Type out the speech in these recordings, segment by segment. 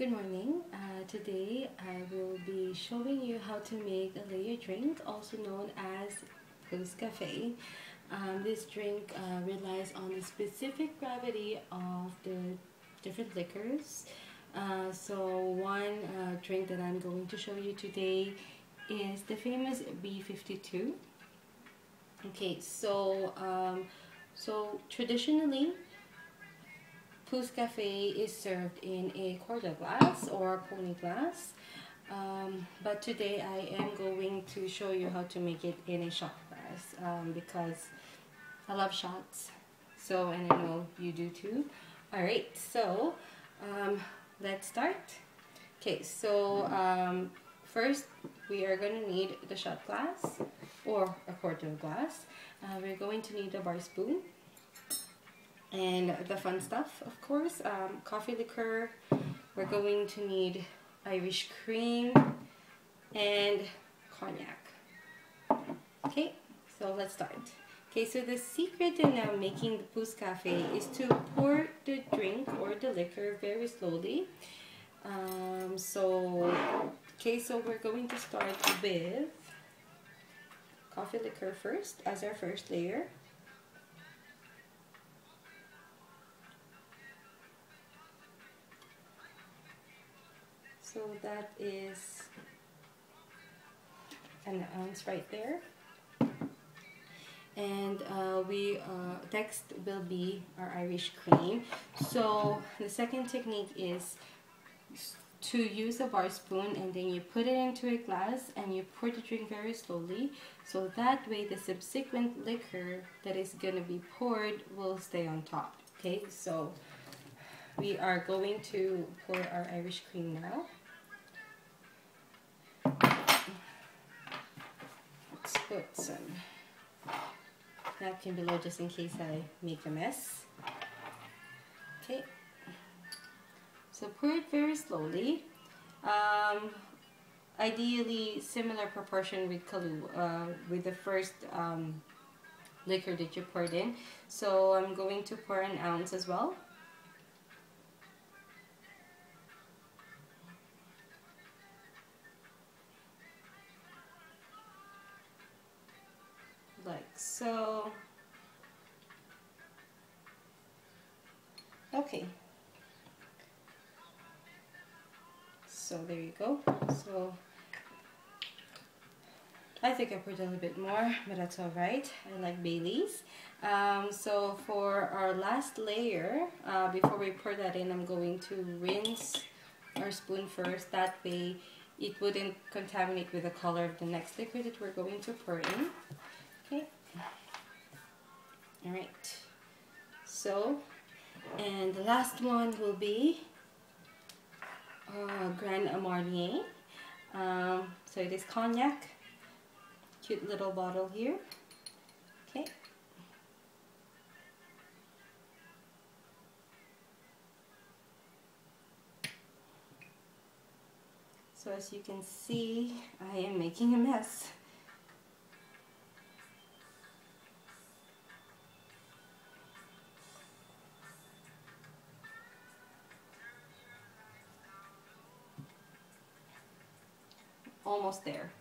Good morning. Uh, today I will be showing you how to make a layer drink, also known as Pousse Cafe. Um, this drink uh, relies on the specific gravity of the different liquors. Uh, so one uh, drink that I'm going to show you today is the famous B52. Okay, so um, so traditionally Pousse Cafe is served in a cordial glass or pony glass. Um, but today I am going to show you how to make it in a shot glass um, because I love shots. So, and I know you do too. Alright, so um, let's start. Okay, so um, first we are going to need the shot glass or a cordial glass. Uh, we're going to need a bar spoon and the fun stuff of course. Um, coffee liqueur. We're going to need Irish cream and cognac. Okay so let's start. Okay so the secret in uh, making the Pousse Cafe is to pour the drink or the liquor very slowly. Um, so okay so we're going to start with coffee liqueur first as our first layer So that is an ounce right there. And uh, we uh, next will be our Irish cream. So the second technique is to use a bar spoon and then you put it into a glass and you pour the drink very slowly so that way the subsequent liquor that is going to be poured will stay on top okay so we are going to pour our Irish cream now put some napkin below just in case I make a mess. Okay, so pour it very slowly. Um, ideally similar proportion with Kahlua, uh, with the first um, liquor that you poured in. So I'm going to pour an ounce as well. So. Okay. So there you go. So I think I put a little bit more, but that's alright. I like Bailey's. Um, so for our last layer, uh, before we pour that in, I'm going to rinse our spoon first. That way it wouldn't contaminate with the color of the next liquid that we're going to pour in. Okay. All right. So, and the last one will be uh, Grand Marnier. Um, so it is cognac. Cute little bottle here. Okay. So as you can see, I am making a mess. Almost there.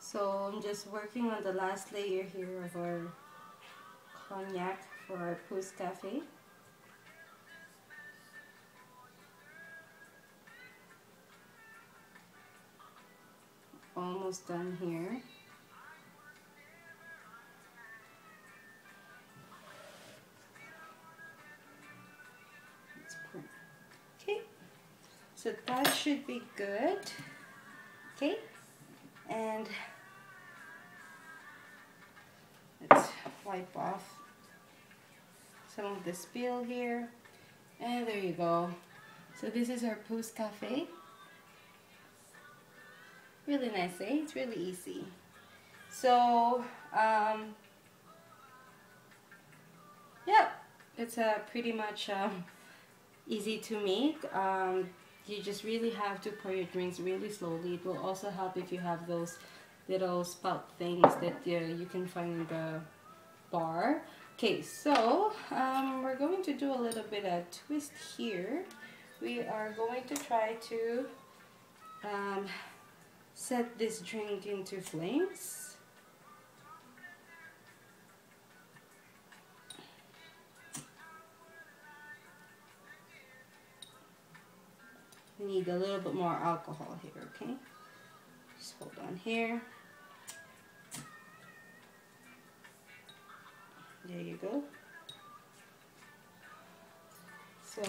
So I'm just working on the last layer here of our cognac for our Pousse Cafe. Almost done here. Okay, so that should be good. Okay, and let's wipe off some of the spill here. And there you go. So this is our Pousse Cafe. Really nice, eh? It's really easy. So, um, it's uh, pretty much um, easy to make. Um, you just really have to pour your drinks really slowly. It will also help if you have those little spout things that uh, you can find in the bar. Okay, so um, we're going to do a little bit of twist here. We are going to try to um, set this drink into flames. Need a little bit more alcohol here, okay? Just hold on here. There you go. So,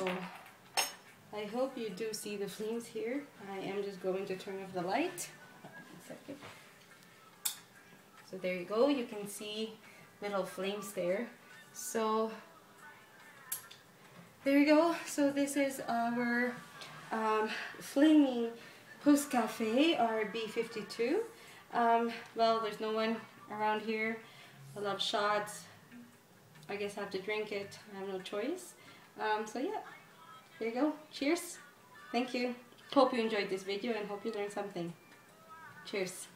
I hope you do see the flames here. I am just going to turn off the light. So there you go. You can see little flames there. So, there you go. So this is our um, flaming Pousse Cafe RB52. Um, well, there's no one around here. I love shots. I guess I have to drink it. I have no choice. Um, so yeah, there you go. Cheers. Thank you. Hope you enjoyed this video and hope you learned something. Cheers.